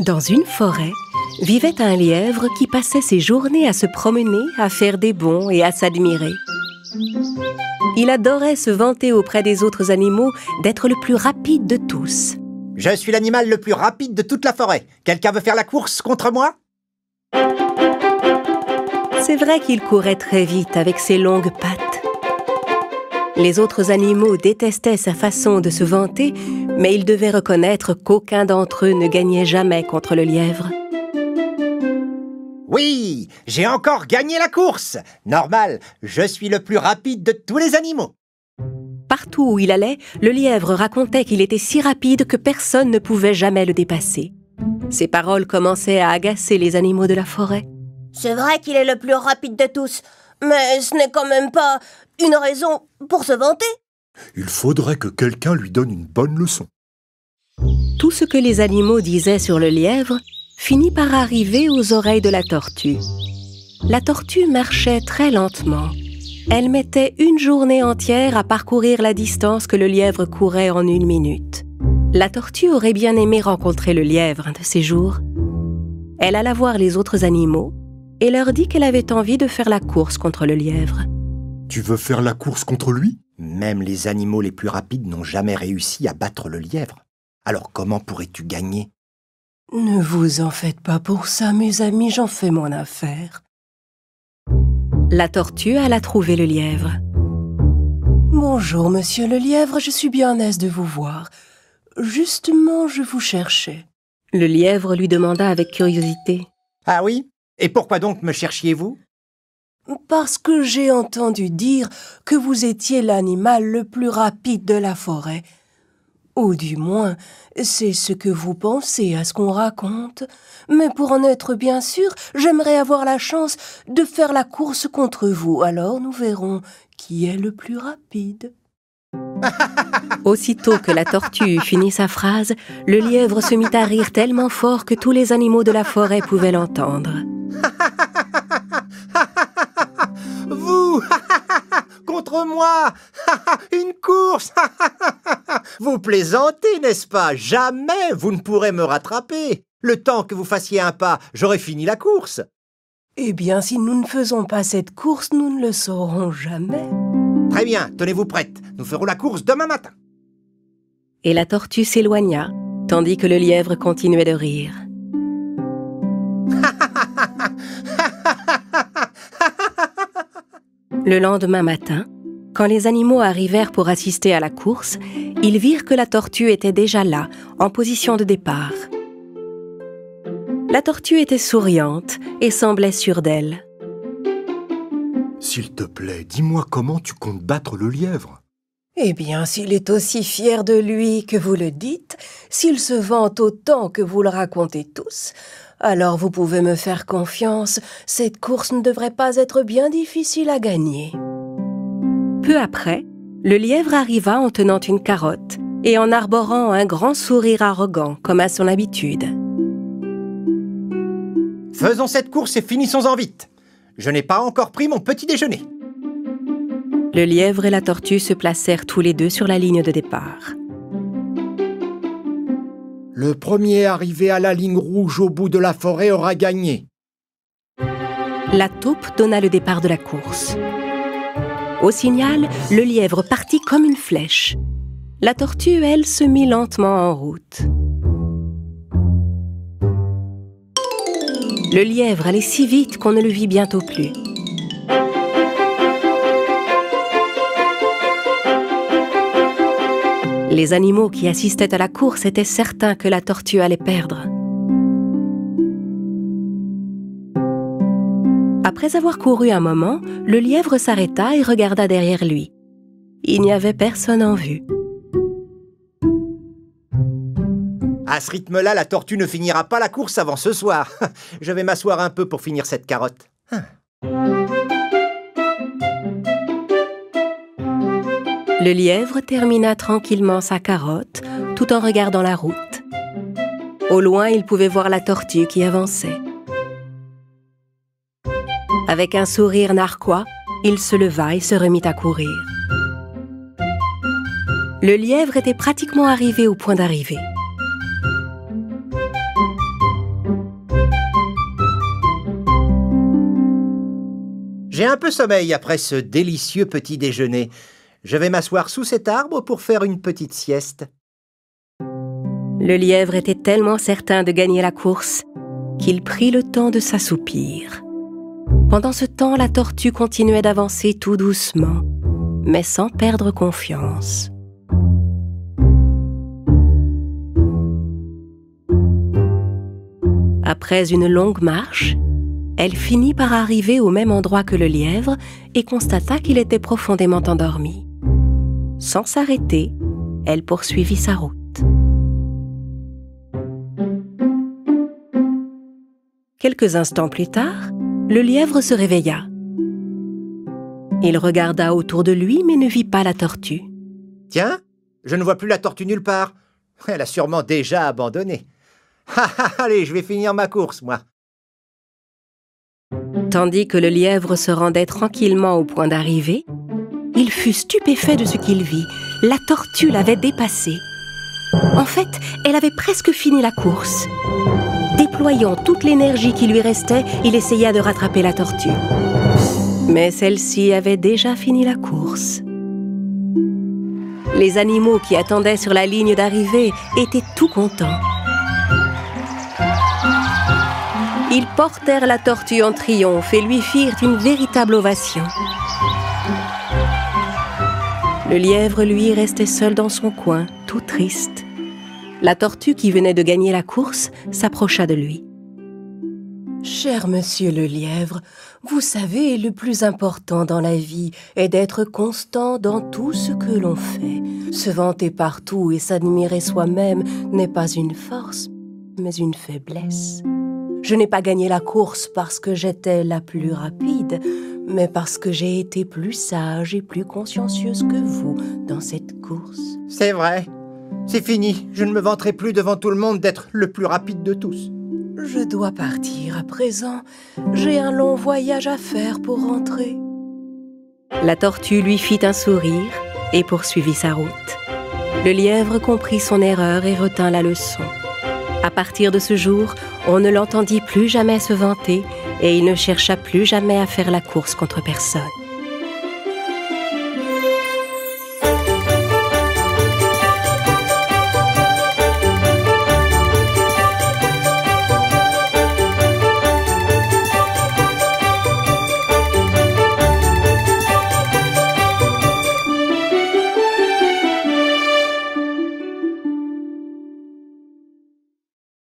Dans une forêt, vivait un lièvre qui passait ses journées à se promener, à faire des bonds et à s'admirer. Il adorait se vanter auprès des autres animaux d'être le plus rapide de tous. Je suis l'animal le plus rapide de toute la forêt. Quelqu'un veut faire la course contre moi? C'est vrai qu'il courait très vite avec ses longues pattes. Les autres animaux détestaient sa façon de se vanter, mais ils devaient reconnaître qu'aucun d'entre eux ne gagnait jamais contre le lièvre. Oui, j'ai encore gagné la course. Normal, je suis le plus rapide de tous les animaux. Partout où il allait, le lièvre racontait qu'il était si rapide que personne ne pouvait jamais le dépasser. Ses paroles commençaient à agacer les animaux de la forêt. C'est vrai qu'il est le plus rapide de tous, mais ce n'est quand même pas une raison pour se vanter. Il faudrait que quelqu'un lui donne une bonne leçon. Tout ce que les animaux disaient sur le lièvre finit par arriver aux oreilles de la tortue. La tortue marchait très lentement. Elle mettait une journée entière à parcourir la distance que le lièvre courait en une minute. La tortue aurait bien aimé rencontrer le lièvre un de ces jours. Elle alla voir les autres animaux et leur dit qu'elle avait envie de faire la course contre le lièvre. Tu veux faire la course contre lui? Même les animaux les plus rapides n'ont jamais réussi à battre le lièvre. Alors comment pourrais-tu gagner? Ne vous en faites pas pour ça, mes amis, j'en fais mon affaire. La tortue alla trouver le lièvre. Bonjour, monsieur le lièvre, je suis bien aise de vous voir. Justement, je vous cherchais. Le lièvre lui demanda avec curiosité. Ah oui? Et pourquoi donc me cherchiez-vous? Parce que j'ai entendu dire que vous étiez l'animal le plus rapide de la forêt. Ou du moins, c'est ce que vous pensez à ce qu'on raconte. Mais pour en être bien sûr, j'aimerais avoir la chance de faire la course contre vous. Alors nous verrons qui est le plus rapide. Aussitôt que la tortue eut fini sa phrase, le lièvre se mit à rire tellement fort que tous les animaux de la forêt pouvaient l'entendre. Vous Contre moi Une course Vous plaisantez, n'est-ce pas? Jamais vous ne pourrez me rattraper. Le temps que vous fassiez un pas, j'aurais fini la course. Eh bien, si nous ne faisons pas cette course, nous ne le saurons jamais. Très bien, tenez-vous prête. Nous ferons la course demain matin. Et la tortue s'éloigna, tandis que le lièvre continuait de rire. Le lendemain matin, quand les animaux arrivèrent pour assister à la course, ils virent que la tortue était déjà là, en position de départ. La tortue était souriante et semblait sûre d'elle. S'il te plaît, dis-moi comment tu comptes battre le lièvre. Eh bien, s'il est aussi fier de lui que vous le dites, s'il se vante autant que vous le racontez tous, alors vous pouvez me faire confiance, cette course ne devrait pas être bien difficile à gagner. Peu après, le lièvre arriva en tenant une carotte et en arborant un grand sourire arrogant comme à son habitude. Faisons cette course et finissons-en vite. Je n'ai pas encore pris mon petit déjeuner. Le lièvre et la tortue se placèrent tous les deux sur la ligne de départ. Le premier arrivé à la ligne rouge au bout de la forêt aura gagné. La taupe donna le départ de la course. Au signal, le lièvre partit comme une flèche. La tortue, elle, se mit lentement en route. Le lièvre allait si vite qu'on ne le vit bientôt plus. Les animaux qui assistaient à la course étaient certains que la tortue allait perdre. Après avoir couru un moment, le lièvre s'arrêta et regarda derrière lui. Il n'y avait personne en vue. À ce rythme-là, la tortue ne finira pas la course avant ce soir. Je vais m'asseoir un peu pour finir cette carotte. Le lièvre termina tranquillement sa carotte tout en regardant la route. Au loin, il pouvait voir la tortue qui avançait. Avec un sourire narquois, il se leva et se remit à courir. Le lièvre était pratiquement arrivé au point d'arrivée. J'ai un peu sommeil après ce délicieux petit déjeuner. Je vais m'asseoir sous cet arbre pour faire une petite sieste. Le lièvre était tellement certain de gagner la course qu'il prit le temps de s'assoupir. Pendant ce temps, la tortue continuait d'avancer tout doucement, mais sans perdre confiance. Après une longue marche, elle finit par arriver au même endroit que le lièvre et constata qu'il était profondément endormi. Sans s'arrêter, elle poursuivit sa route. Quelques instants plus tard, le lièvre se réveilla. Il regarda autour de lui mais ne vit pas la tortue. Tiens, je ne vois plus la tortue nulle part. Elle a sûrement déjà abandonné. Allez, je vais finir ma course, moi. Tandis que le lièvre se rendait tranquillement au point d'arrivée, il fut stupéfait de ce qu'il vit. La tortue l'avait dépassé. En fait, elle avait presque fini la course. Déployant toute l'énergie qui lui restait, il essaya de rattraper la tortue. Mais celle-ci avait déjà fini la course. Les animaux qui attendaient sur la ligne d'arrivée étaient tout contents. Ils portèrent la tortue en triomphe et lui firent une véritable ovation. Le lièvre, lui, restait seul dans son coin, tout triste. La tortue qui venait de gagner la course s'approcha de lui. Cher monsieur le lièvre, vous savez, le plus important dans la vie est d'être constant dans tout ce que l'on fait. Se vanter partout et s'admirer soi-même n'est pas une force, mais une faiblesse. Je n'ai pas gagné la course parce que j'étais la plus rapide, mais parce que j'ai été plus sage et plus consciencieuse que vous dans cette course. C'est vrai. C'est fini. Je ne me vanterai plus devant tout le monde d'être le plus rapide de tous. Je dois partir à présent. J'ai un long voyage à faire pour rentrer. La tortue lui fit un sourire et poursuivit sa route. Le lièvre comprit son erreur et retint la leçon. À partir de ce jour, on ne l'entendit plus jamais se vanter et il ne chercha plus jamais à faire la course contre personne.